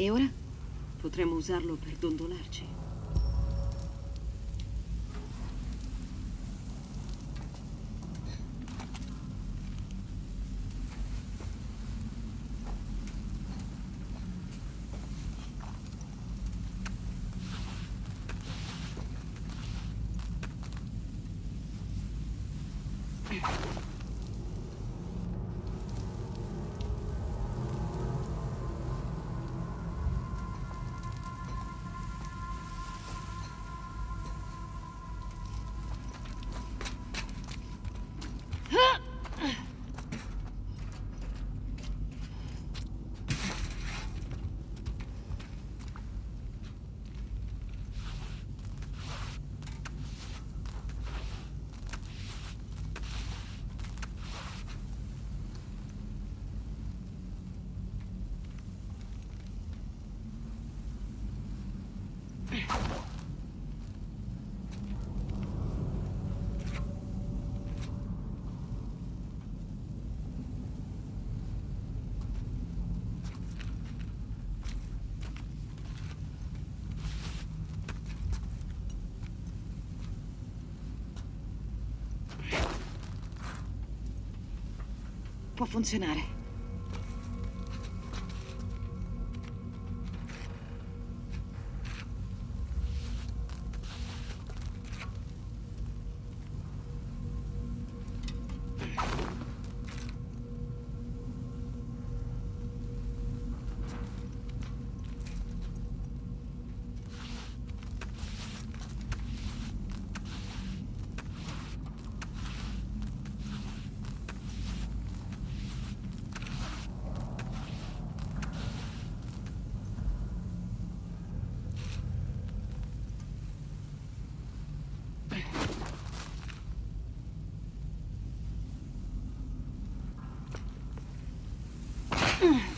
E ora? Potremmo usarlo per dondolarci. Può funzionare. Mm.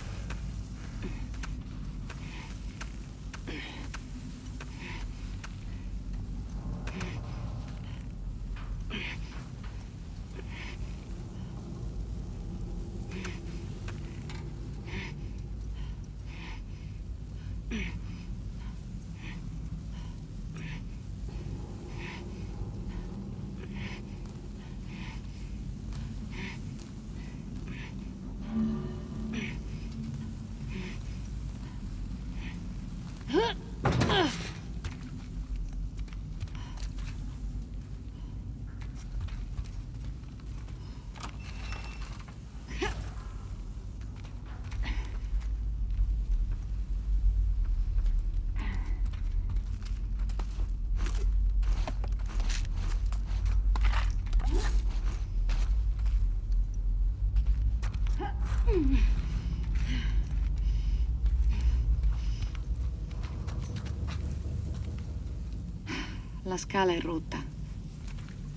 La scala è rotta.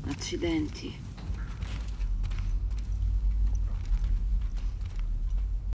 Accidenti.